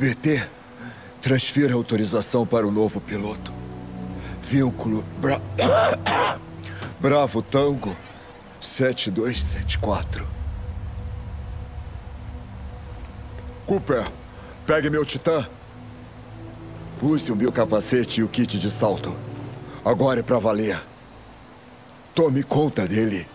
BT, transfira autorização para o novo piloto. Vínculo Bra... Bravo Tango 7274. Cooper, pegue meu titã. Use o meu capacete e o kit de salto. Agora é pra valer. Tome conta dele.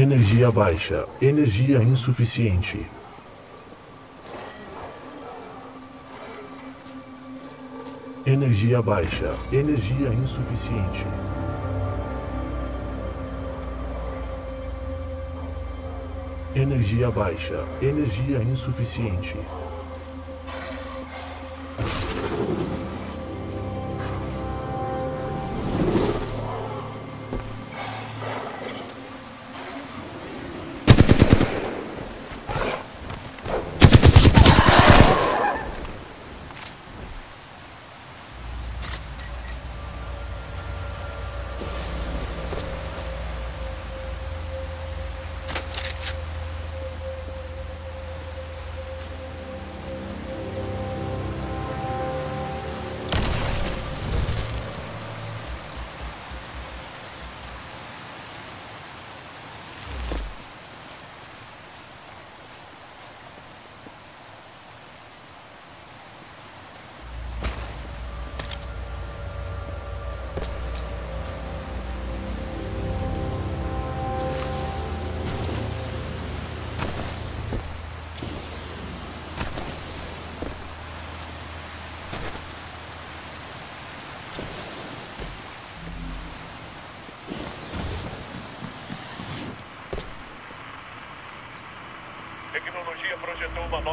Energia baixa, energia insuficiente. Energia baixa, energia insuficiente. Energia baixa, energia insuficiente.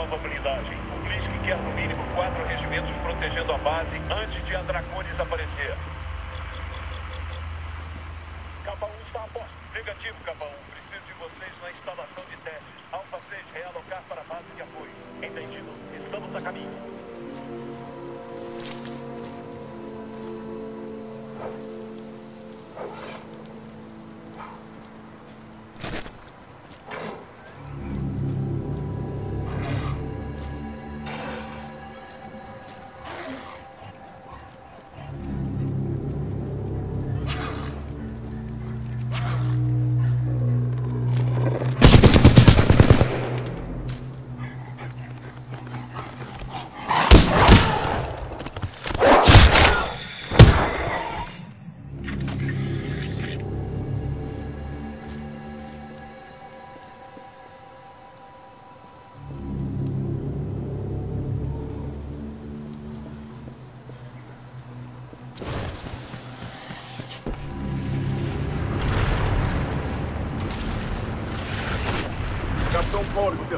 Nova blindagem. O Blisk quer no mínimo quatro regimentos protegendo a base antes de a Dracones aparecer.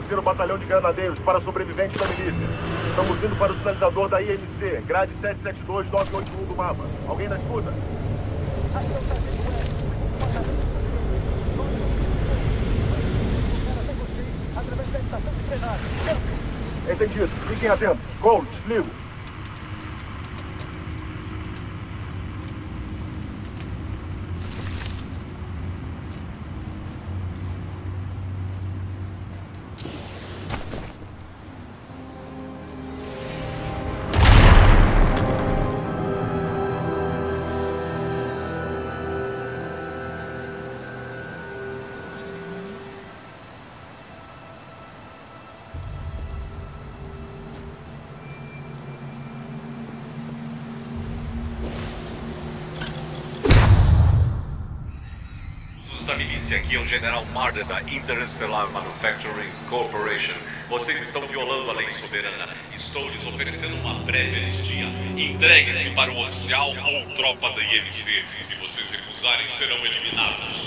Do terceiro batalhão de granadeiros, para sobreviventes da milícia. Estamos indo para o sinalizador da IMC, grade 772981 do mapa. Alguém na escuta? Entendido. Fiquem atentos. Cole, desligo. Milícia aqui é o General Marder da Interstellar Manufacturing Corporation. Vocês estão violando a lei soberana. Estou lhes oferecendo uma breve anistia. Entreguem-se para o oficial ou tropa da IMC. Se vocês recusarem, serão eliminados.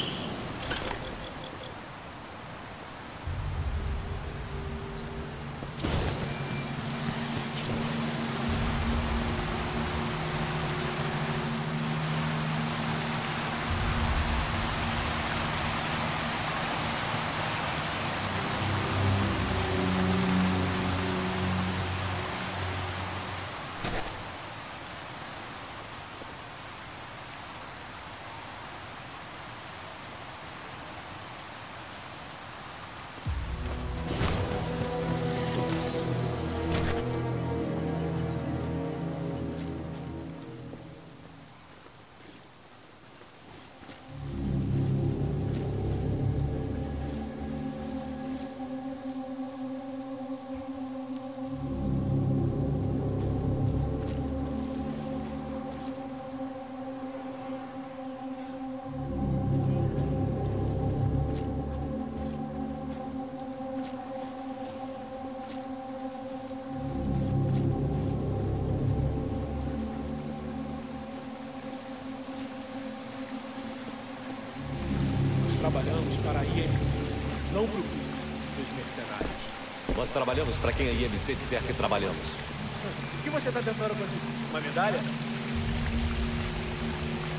Nós trabalhamos para quem a IMC disser que trabalhamos. O que você está tentando conseguir? Uma medalha?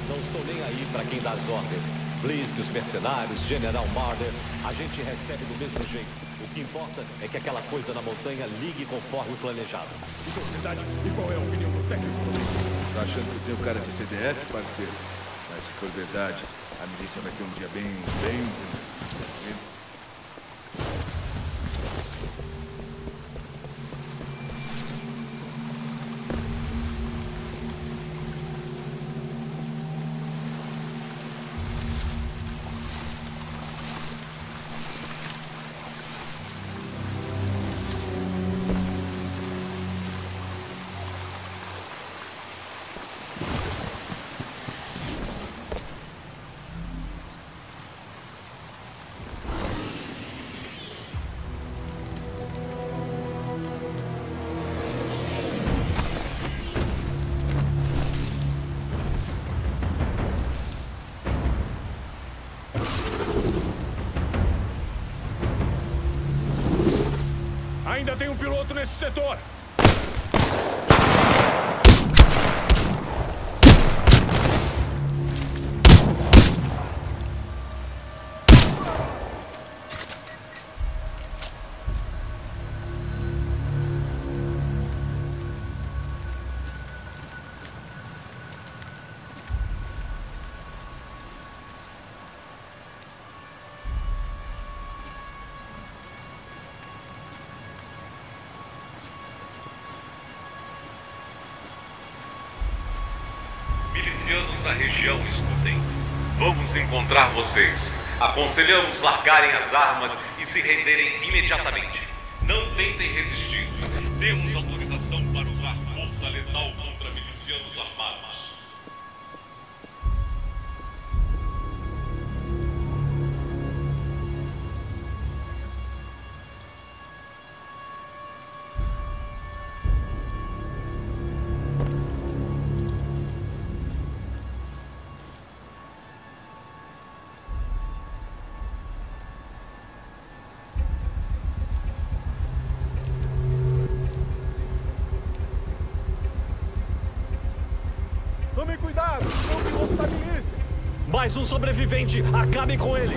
Não estou nem aí para quem dá as ordens. Blisk, os mercenários, General Marder, a gente recebe do mesmo jeito. O que importa é que aquela coisa na montanha ligue conforme o planejado. Verdade? E qual é a opinião do técnico? Tá achando que eu tenho cara de CDF, parceiro? Mas se for verdade, a milícia vai ter um dia bem, bem... da região, escutem. Vamos encontrar vocês. Aconselhamos largarem as armas e se renderem imediatamente. Não tentem resistir. Temos autorização mais um sobrevivente. Acabe com ele.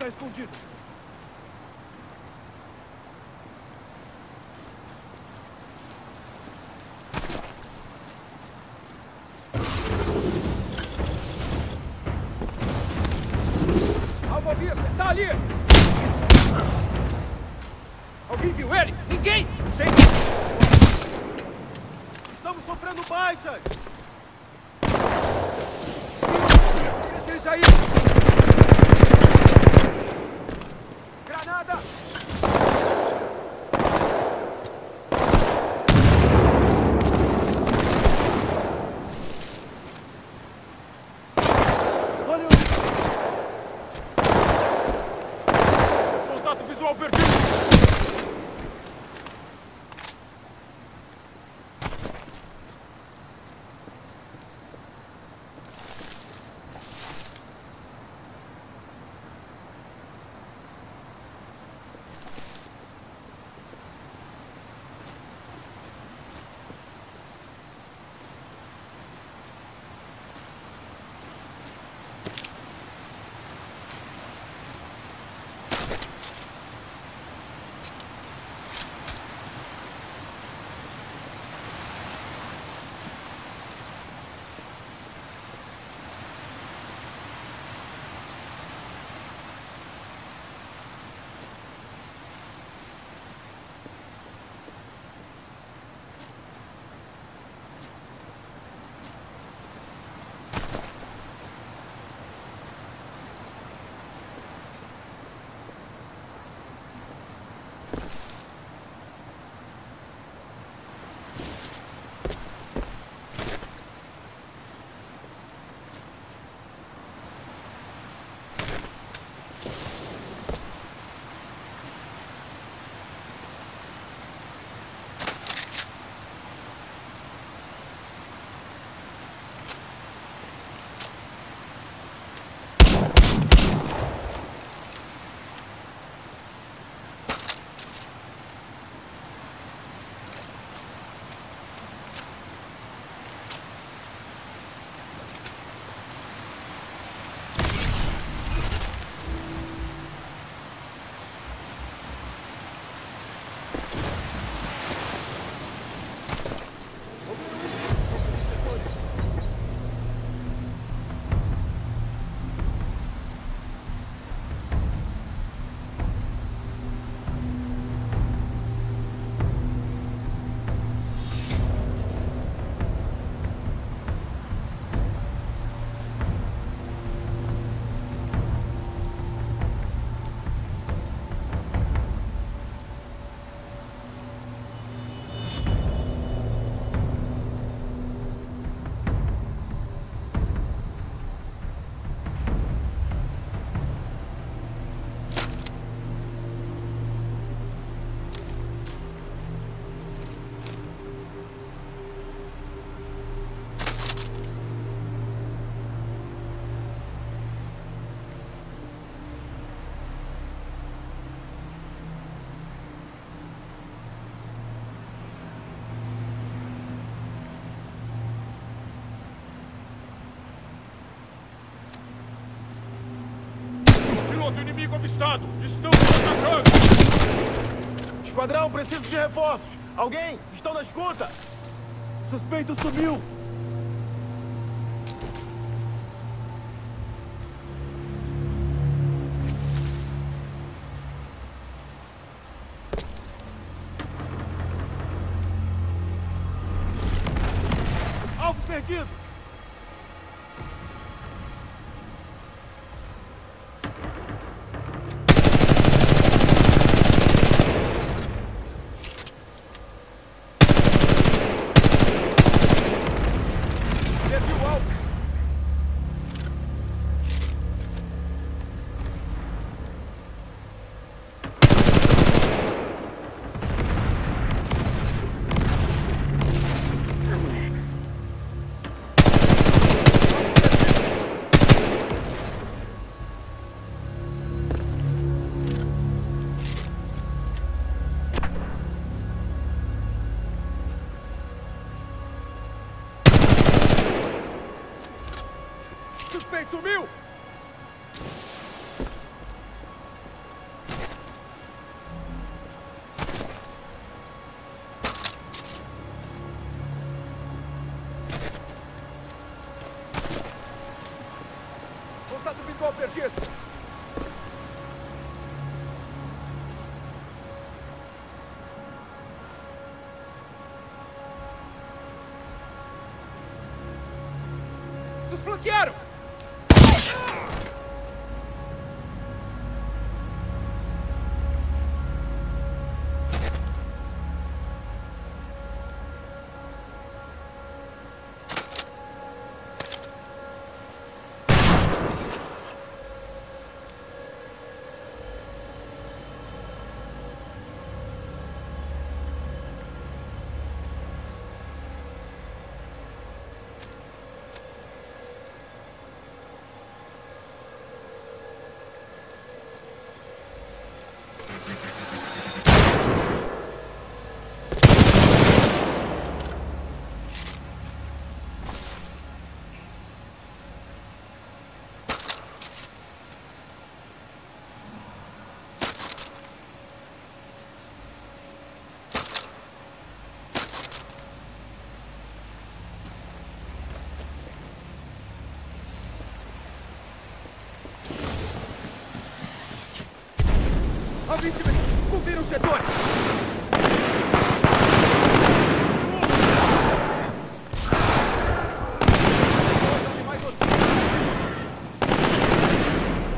está escondido. Alvo vivo, está ali! Alguém viu ele? Ninguém! Sem... Estamos sofrendo baixas! Inimigo avistado! Estão atacando! Esquadrão, preciso de reforços! Alguém? Estão na escuta? Suspeito sumiu! Sumiu! A vítima! Confira os setores!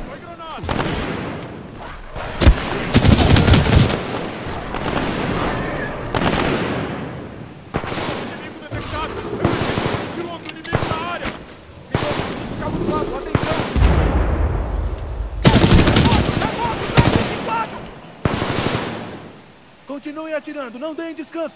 Foi granada! Inimigo detectado! Piloto inimigo na área! Piloto, cabo do lado, atenção! Continuem atirando, não deem descanso.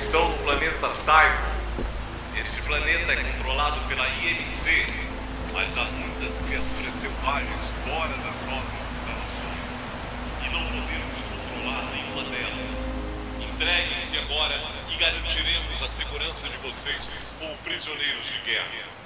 Estão no planeta Typhon. Este planeta é controlado pela IMC, mas há muitas criaturas selvagens fora das nossas instalações. E não podemos controlar nenhuma delas. Entreguem-se agora e garantiremos a segurança de vocês como prisioneiros de guerra.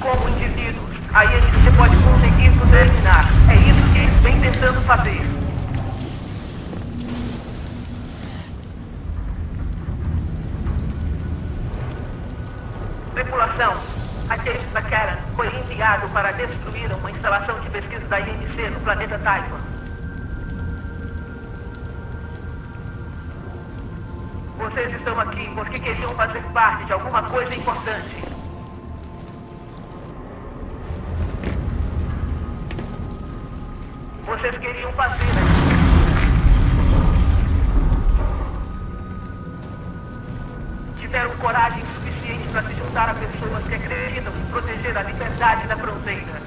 Como indivíduos, a INC pode conseguir nos eliminar. É isso que eles vêm tentando fazer. Tripulação, aquele Sakara foi enviado para destruir uma instalação de pesquisa da INC no planeta Typhon. Vocês estão aqui porque queriam fazer parte de alguma coisa importante. Vocês queriam fazer a Tiveram coragem suficiente para se juntar a pessoas que acreditam em proteger a liberdade da fronteira.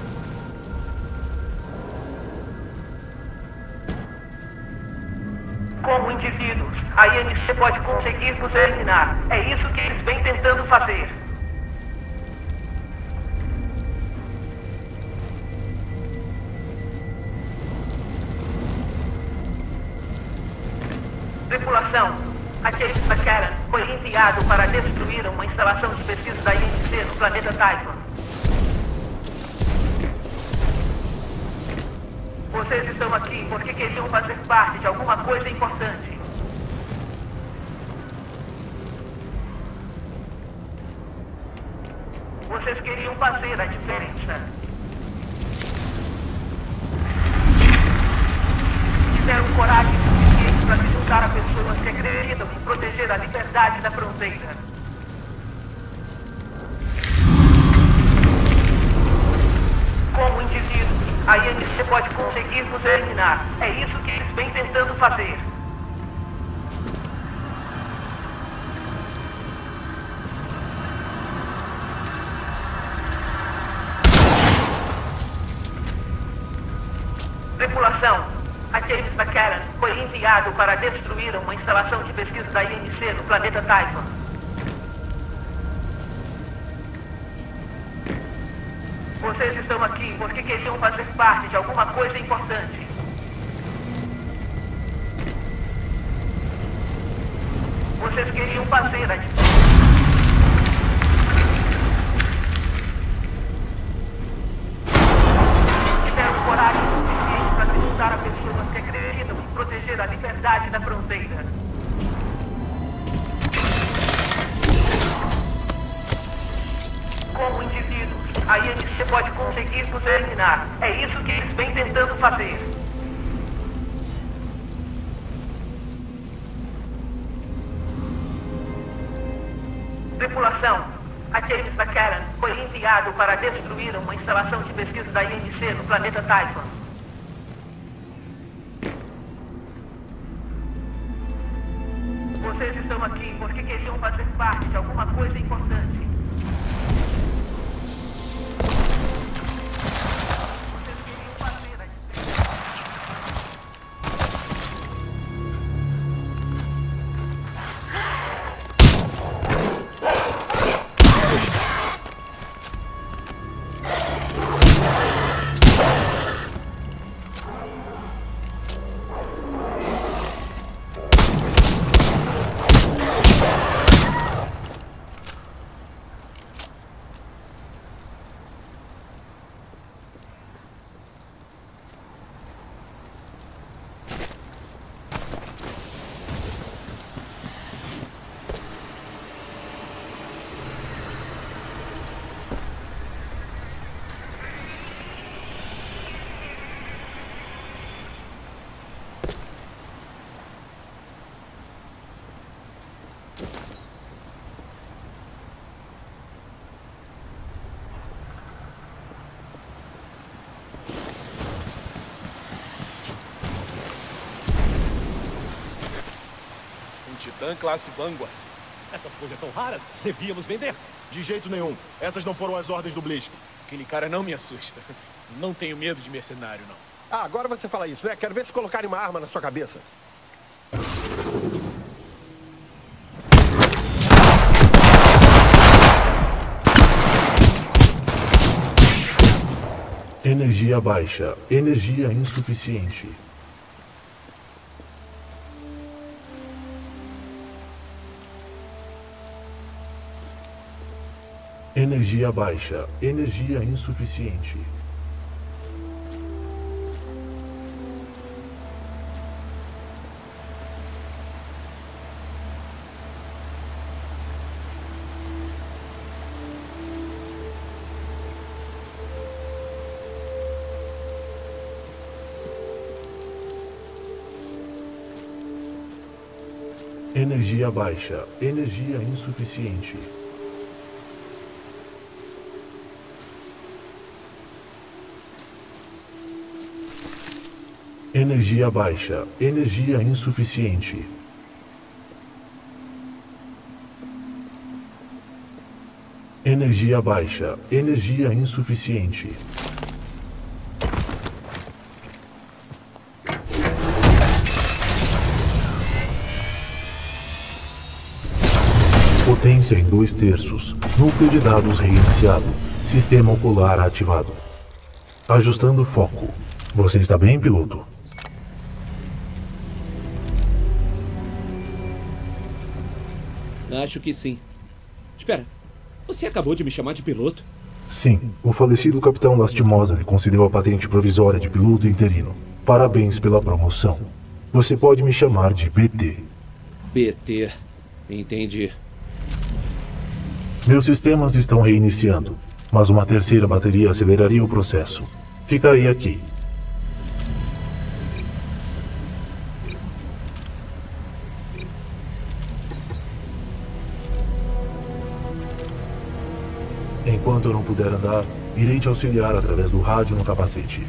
Como indivíduos, a INC pode conseguir nos eliminar. É isso que eles vêm tentando fazer. Vocês estão aqui porque queriam fazer parte de alguma coisa importante. Fazer. Tripulação, aquele Sakara foi enviado para destruir uma instalação de pesquisa da INC no planeta Typhon. Vocês estão aqui porque queriam fazer parte de alguma coisa importante. Vocês queriam fazer a Tiveram coragem suficiente para juntar a pessoas que acreditam em proteger a liberdade da fronteira. Como indivíduos, a INC pode conseguir nos eliminar. É isso que eles vêm tentando fazer. Para destruir uma instalação de pesquisa da INC no planeta Typhon. Titã classe Vanguard. Essas coisas tão raras, devíamos vender. De jeito nenhum. Essas não foram as ordens do Blisk. Aquele cara não me assusta. Não tenho medo de mercenário, não. Ah, agora você fala isso, né? Quero ver se colocarem uma arma na sua cabeça. Energia baixa. Energia insuficiente. Energia baixa. Energia insuficiente. Energia baixa. Energia insuficiente. Energia baixa. Energia insuficiente. Energia baixa. Energia insuficiente. Potência em dois terços. Núcleo de dados reiniciado. Sistema ocular ativado. Ajustando foco. Você está bem, piloto? Acho que sim. Espera, você acabou de me chamar de piloto? Sim, o falecido capitão Lastimosa lhe concedeu a patente provisória de piloto interino. Parabéns pela promoção. Você pode me chamar de BT. BT. Entendi. Meus sistemas estão reiniciando, mas uma terceira bateria aceleraria o processo. Ficarei aqui. Puder andar, irei te auxiliar através do rádio no capacete.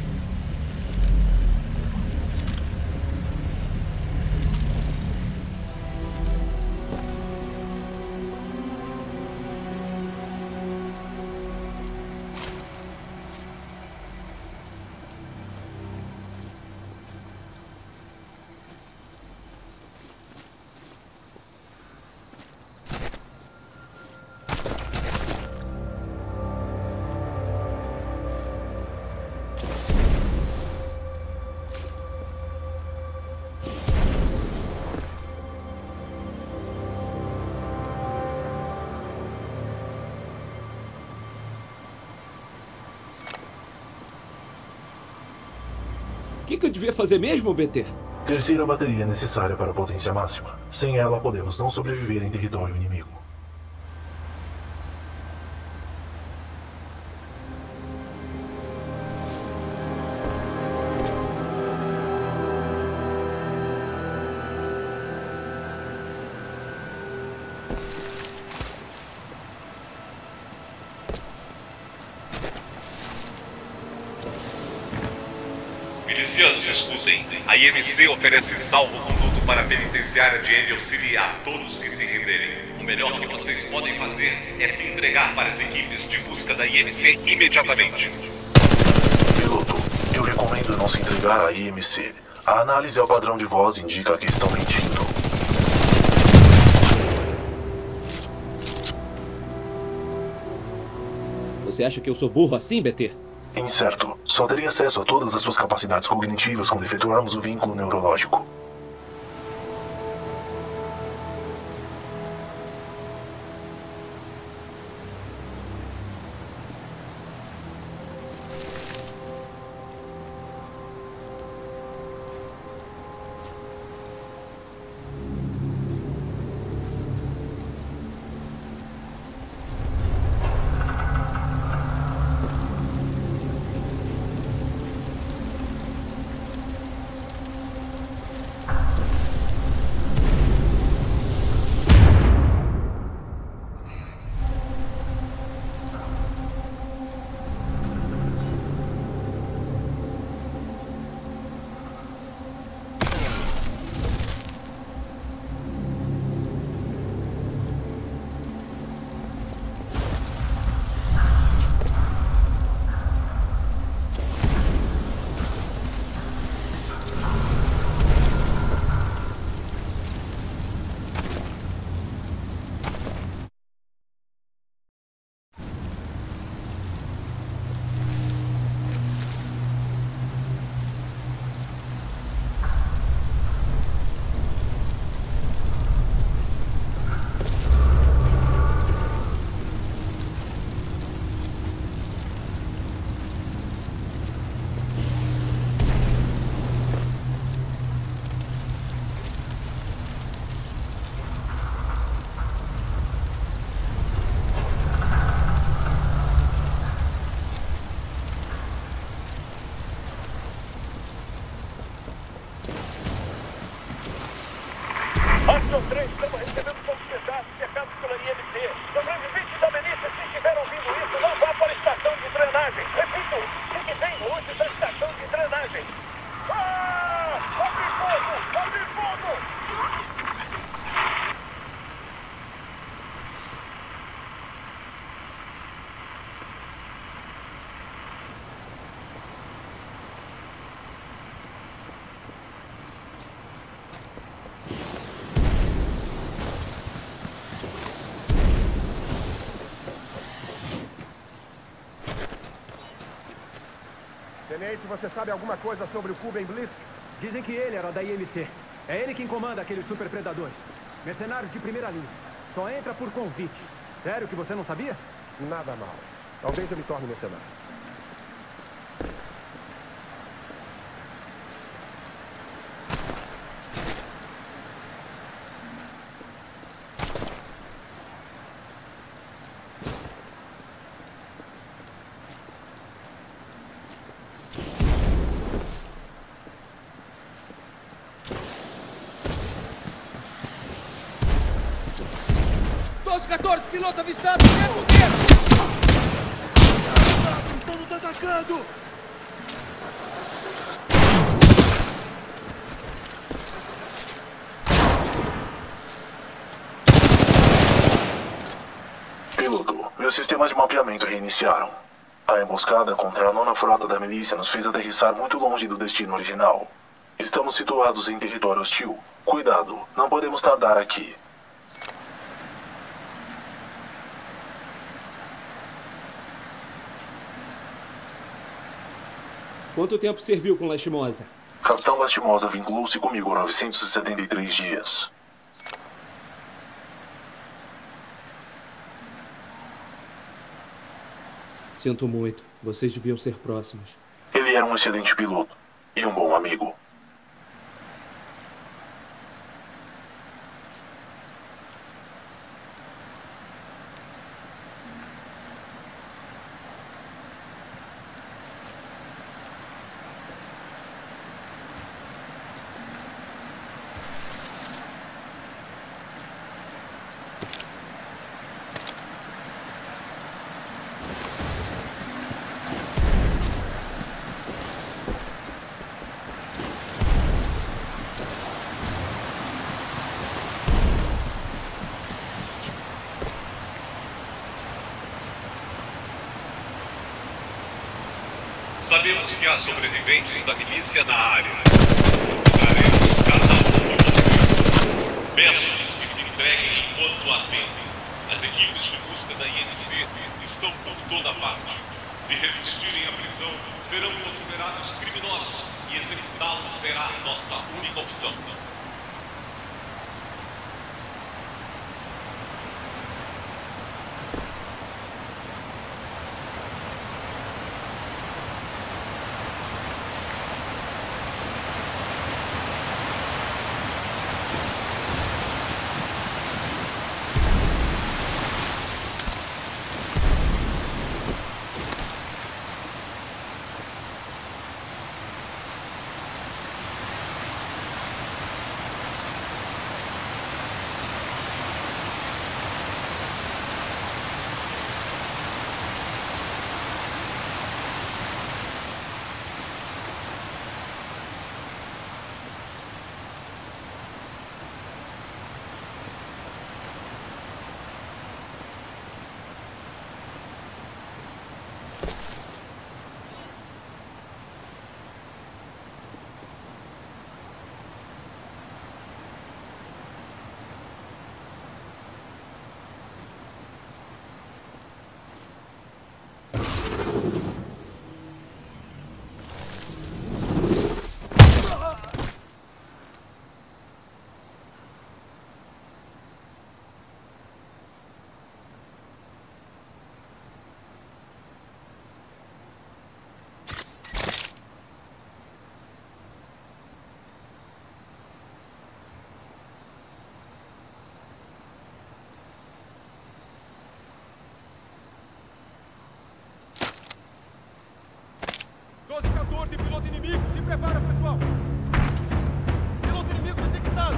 Que, que eu devia fazer mesmo, BT? Terceira bateria necessária para a potência máxima. Sem ela, podemos não sobreviver em território inimigo. IMC oferece salvo-conduto para a penitenciária de Angel City a todos que se renderem. O melhor que vocês podem fazer é se entregar para as equipes de busca da IMC imediatamente. Piloto, eu recomendo não se entregar à IMC. A análise ao padrão de voz indica que estão mentindo. Você acha que eu sou burro assim, BT? Incerto. Só terei acesso a todas as suas capacidades cognitivas quando efetuarmos o vínculo neurológico. Você sabe alguma coisa sobre o Kuben Blitz? Dizem que ele era da IMC. É ele quem comanda aqueles super predadores. Mercenários de primeira linha. Só entra por convite. Sério que você não sabia? Nada mal. Talvez eu me torne mercenário. piloto avistado! Dentro dele! Estão atacando! Piloto, meus sistemas de mapeamento reiniciaram. A emboscada contra a nona frota da milícia nos fez aterrissar muito longe do destino original. Estamos situados em território hostil. Cuidado, não podemos tardar aqui. Quanto tempo serviu com Lastimosa? Capitão Lastimosa vinculou-se comigo há 973 dias. Sinto muito. Vocês deviam ser próximos. Ele era um excelente piloto e um bom amigo. Sabemos que há sobreviventes da milícia na área. Daremos cada um de vocês. Peço-lhes que se entreguem enquanto tempo. As equipes de busca da INC estão por toda parte. Se resistirem à prisão, serão considerados criminosos e executá-los será a nossa única opção. 14, piloto inimigo, se prepara, pessoal! Piloto inimigo detectado,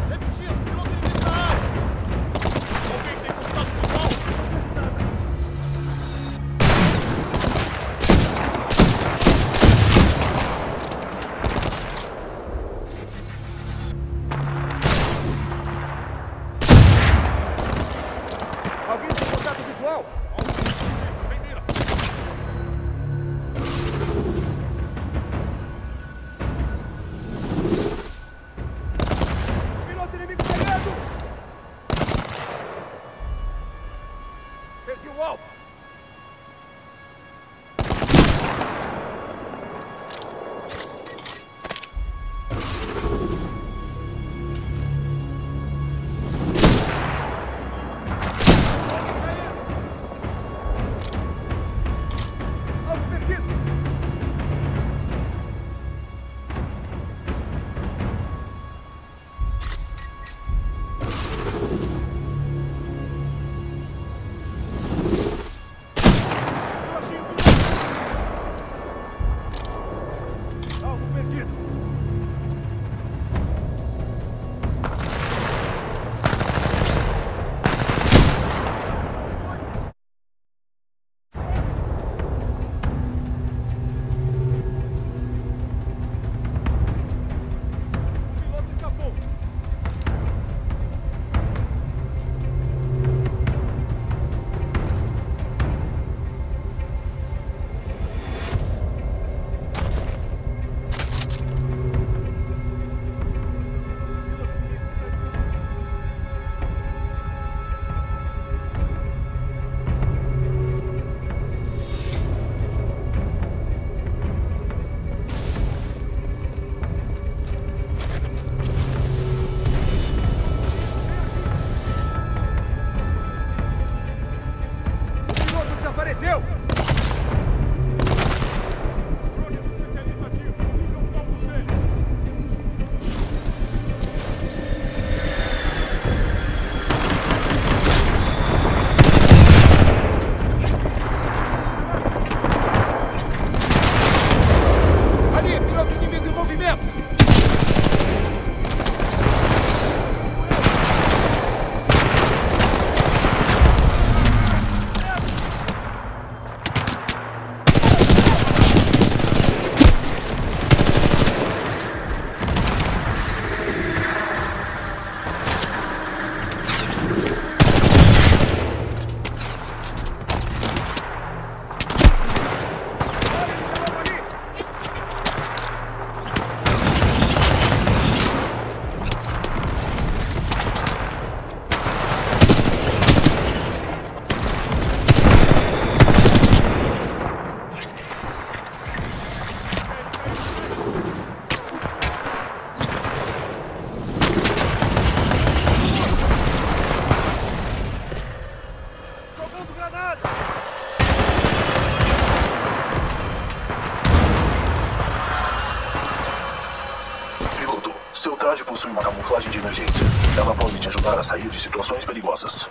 unidade possui uma camuflagem de emergência. Ela pode te ajudar a sair de situações perigosas.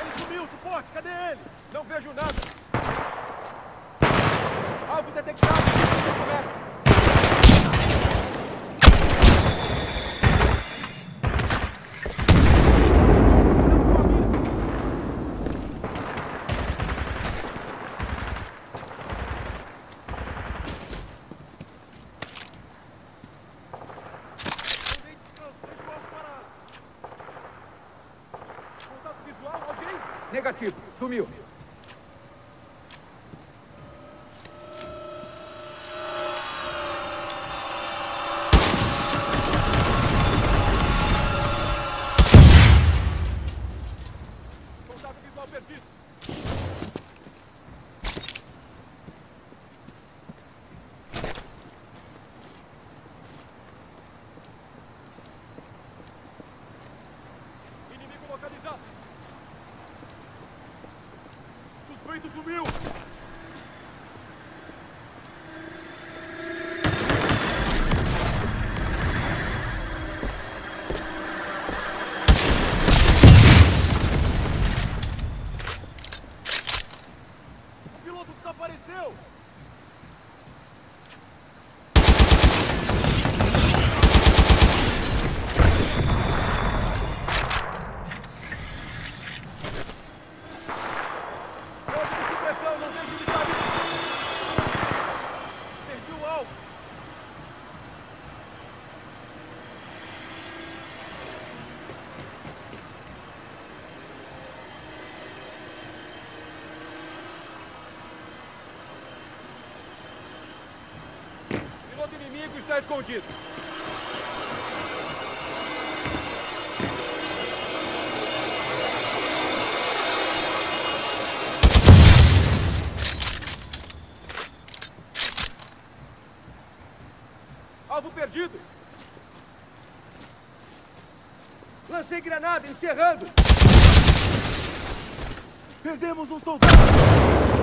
Ele sumiu, suporte, cadê ele? Não vejo nada. Alvo detectado, 5 metros. Contato visual, alguém? Negativo. Sumiu. Contato visual perdido. Inimigo localizado. Suspeito sumiu. O piloto desapareceu. Código de supressão, não deixe de sair. Perdi o alvo. Piloto inimigo está escondido. Alvo perdido. Lancei granada, encerrando. Perdemos um soldado.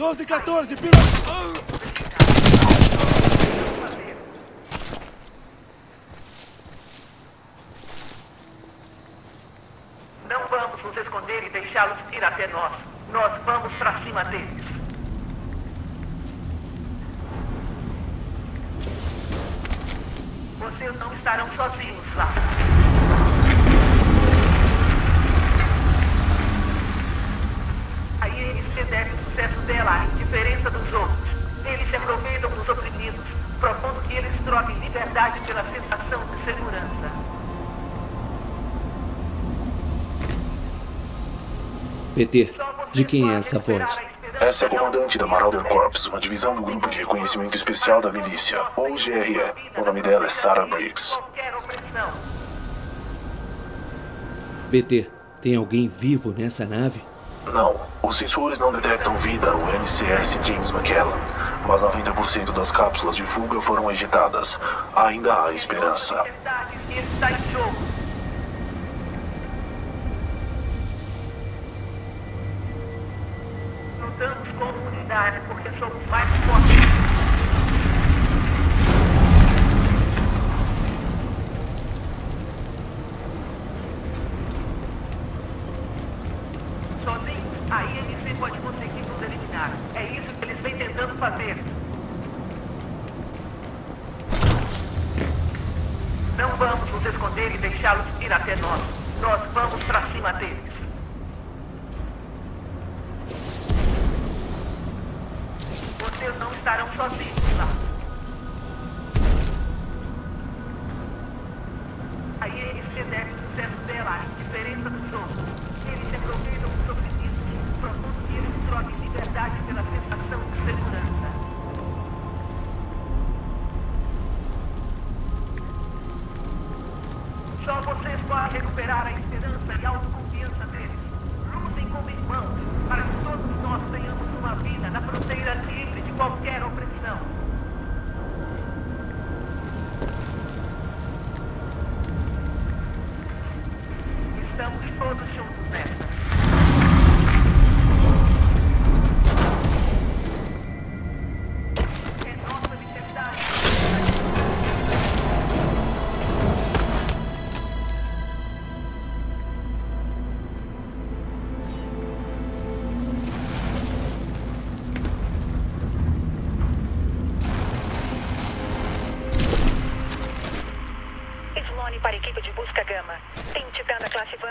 12, 14, pila... Não vamos nos esconder e deixá-los ir até nós. Nós vamos pra cima deles. Vocês não estarão sozinhos lá. Aí eles se sucesso dela à indiferença dos outros. Eles se aproveitam dos oprimidos, propondo que eles troquem liberdade pela sensação de segurança. PT, de quem é essa voz? Essa é a comandante da Marauder Corps, uma divisão do Grupo de Reconhecimento Especial da Milícia, ou GRE. O nome dela é Sarah Briggs. BT, tem alguém vivo nessa nave? Não, os sensores não detectam vida no MCS James McKellan, mas 90% das cápsulas de fuga foram ejetadas. Ainda há esperança.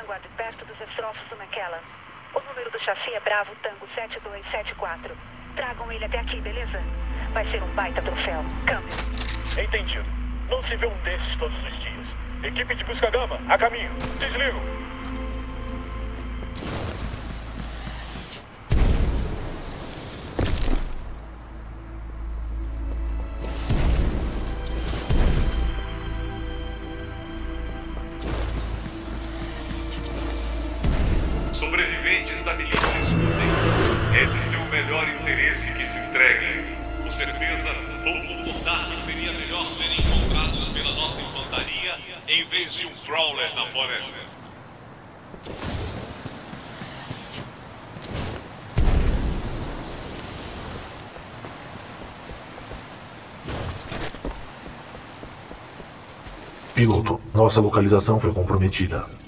Vanguard perto dos destroços do McKellar. O número do chassi é Bravo Tango 7274. Tragam ele até aqui, beleza? Vai ser um baita troféu. Câmbio. Entendido. Não se vê um desses todos os dias. Equipe de busca gama, a caminho. Desligo. Nossa localização foi comprometida.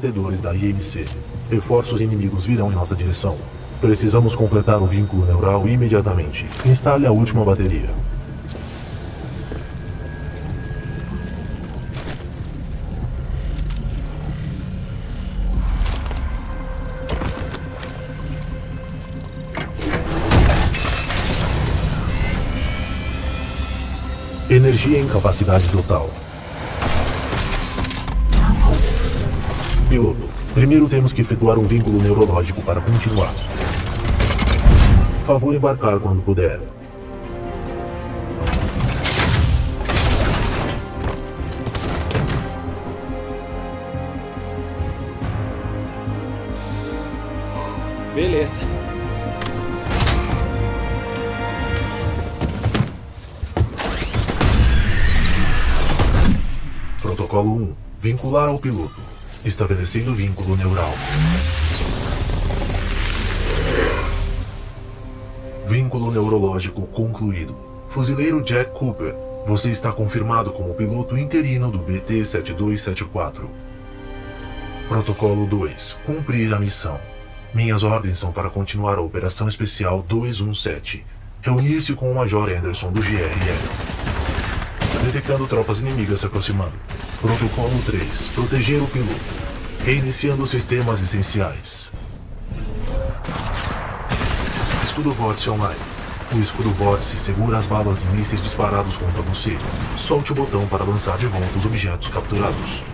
Batedores da IMC. Reforços inimigos virão em nossa direção. Precisamos completar o vínculo neural imediatamente. Instale a última bateria. Energia em capacidade total. Piloto, primeiro temos que efetuar um vínculo neurológico para continuar. Favor embarcar quando puder. Beleza. Protocolo 1. Vincular ao piloto. Estabelecendo vínculo neural. Vínculo neurológico concluído. Fuzileiro Jack Cooper, você está confirmado como piloto interino do BT-7274. Protocolo 2. Cumprir a missão. Minhas ordens são para continuar a Operação Especial 217. Reunir-se com o Major Anderson do GRL. Detectando tropas inimigas se aproximando. Protocolo 3. Proteger o piloto. Reiniciando sistemas essenciais. Escudo Vórtice Online. O escudo Vórtice segura as balas e mísseis disparados contra você. Solte o botão para lançar de volta os objetos capturados.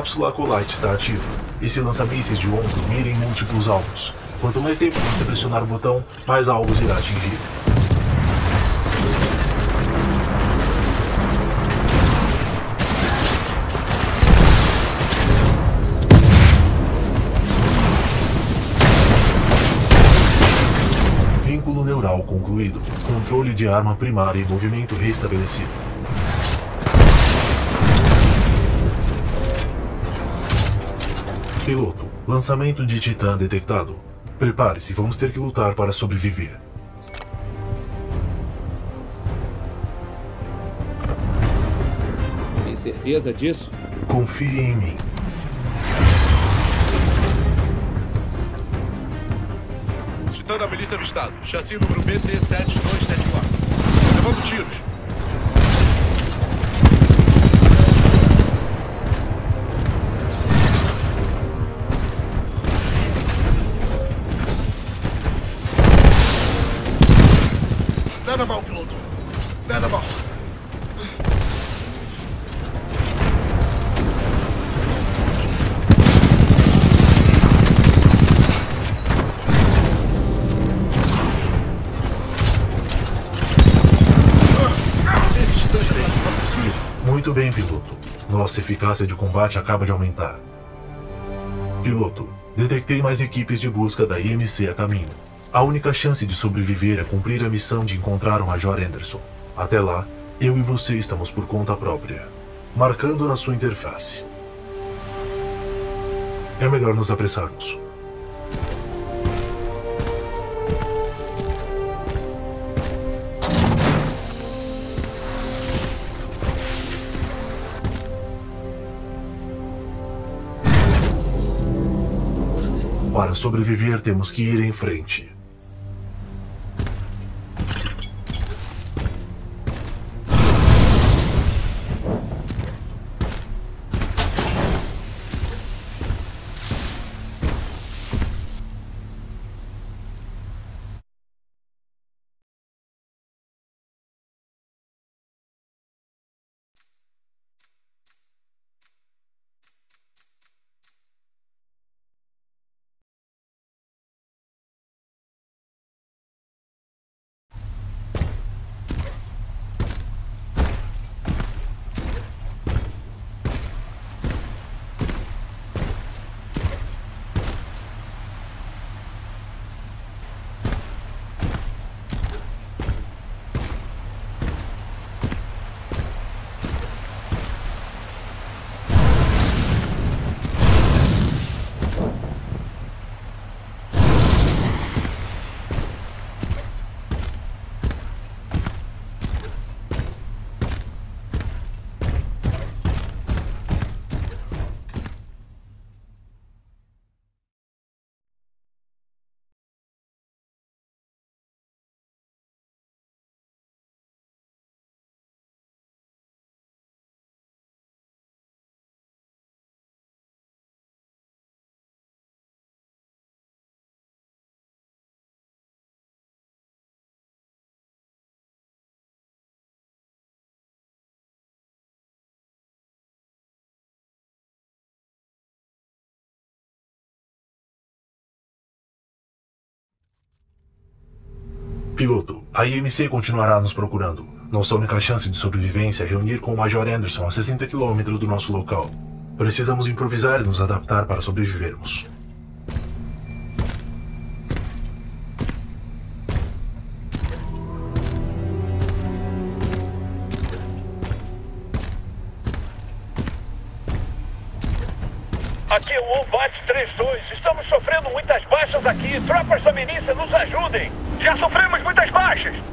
Cápsula Acolyte está ativa. Esse lança-mísseis de ombro mira em múltiplos alvos. Quanto mais tempo você pressionar o botão, mais alvos irá atingir. Vínculo neural concluído. Controle de arma primária e movimento restabelecido. Piloto, lançamento de Titã detectado. Prepare-se, vamos ter que lutar para sobreviver. Tem certeza disso? Confie em mim. Titã da milícia avistado. Chassi número BT-7274. Levando tiros. Nossa eficácia de combate acaba de aumentar. Piloto, detectei mais equipes de busca da IMC a caminho. A única chance de sobreviver é cumprir a missão de encontrar o Major Anderson. Até lá, eu e você estamos por conta própria. Marcando na sua interface. É melhor nos apressarmos. Para sobreviver, temos que ir em frente. Piloto, a IMC continuará nos procurando. Nossa única chance de sobrevivência é reunir com o Major Anderson a 60 quilômetros do nosso local. Precisamos improvisar e nos adaptar para sobrevivermos. Aqui é o Wombat 32. Estamos sofrendo muitas baixas aqui. Tropas da milícia, nos ajudem. Já sofremos muitas baixas.